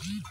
Oui.